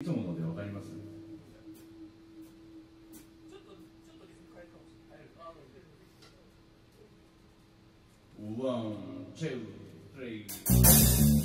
いつものでわかります？ワン、ツー、スリー。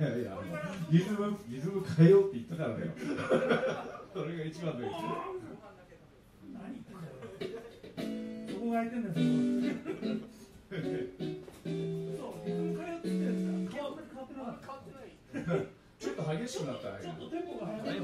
ね。いやリズムリズム変えようって言ったからだよそれが一番だよ何言ってんだよ。そこが空いてんだよ。そう、リズム変えようって言ってるんですか。変わって変わってなかった。ちょっとと激しくなったらちょっとテンポが速い